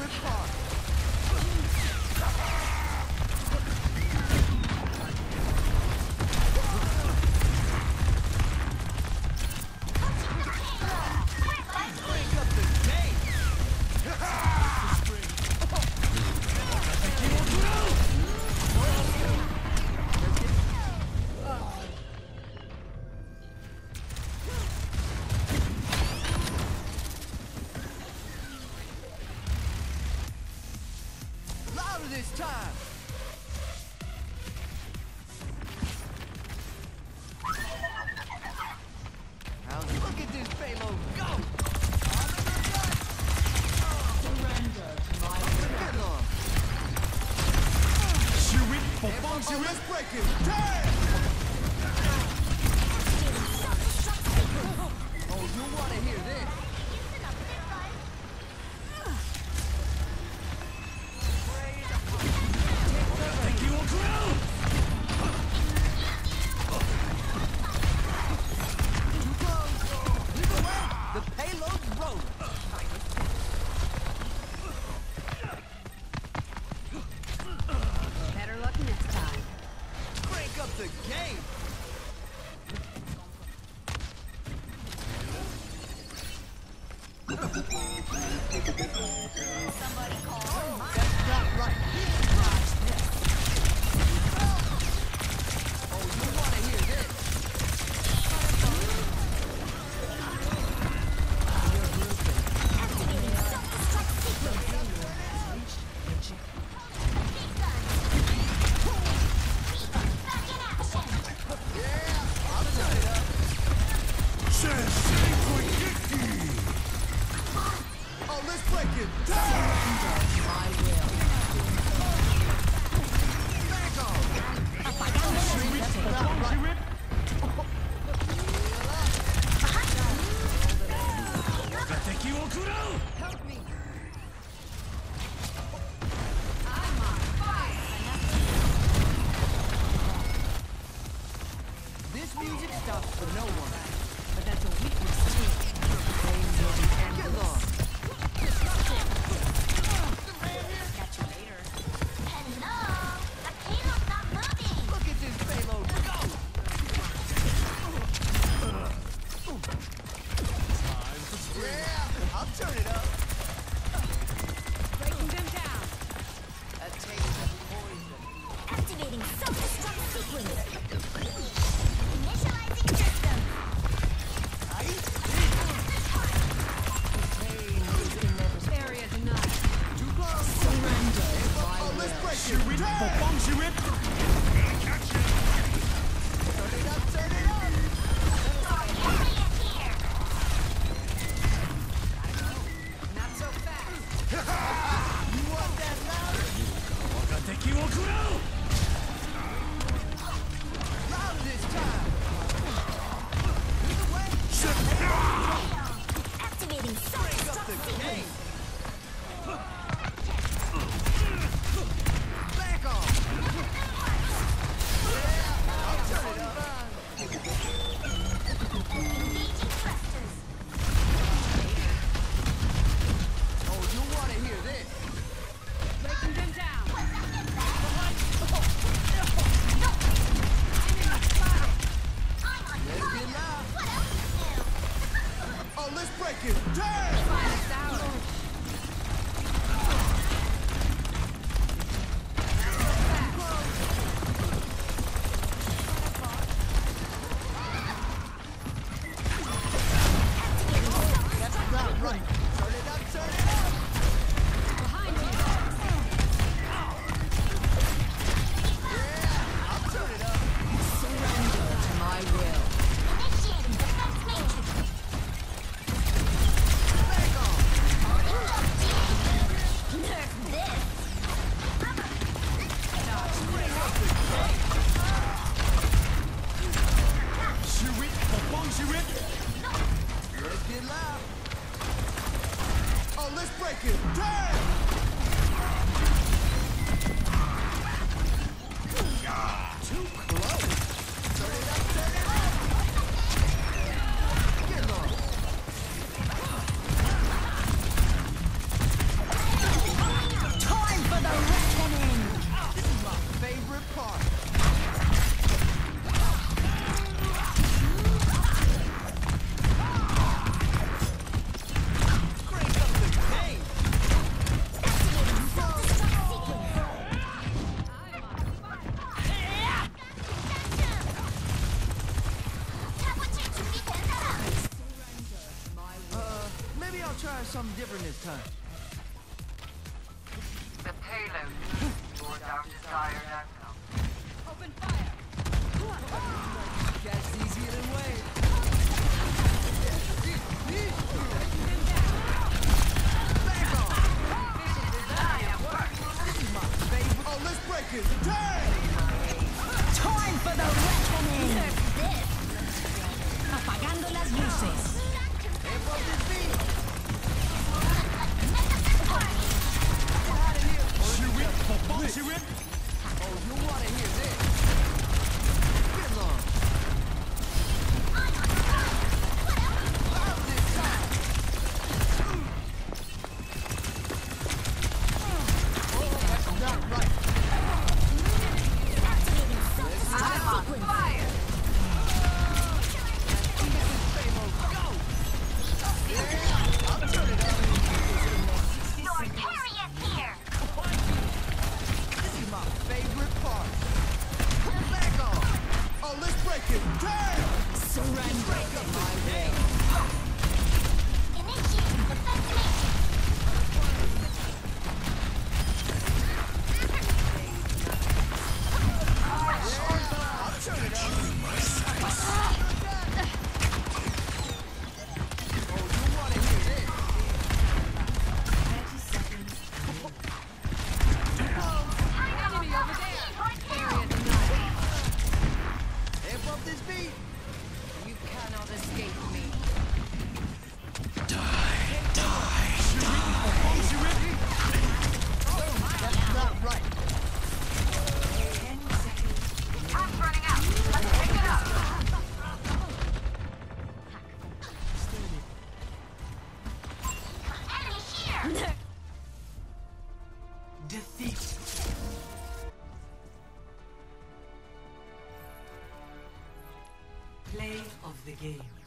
Rift Park. this time! Now look at this payload go! Surrender to my. Shoot it, bomb, shoot it, break it, damn! Música ปกป้องชีวิต敵を食らう second. Damn! Different this time. The payload. Your dark desired outcome. Open fire. Catch easier than wave. Back on. Oh, let's break it. Turn! Time for the reckoning! Apagando las luces. Play of the game.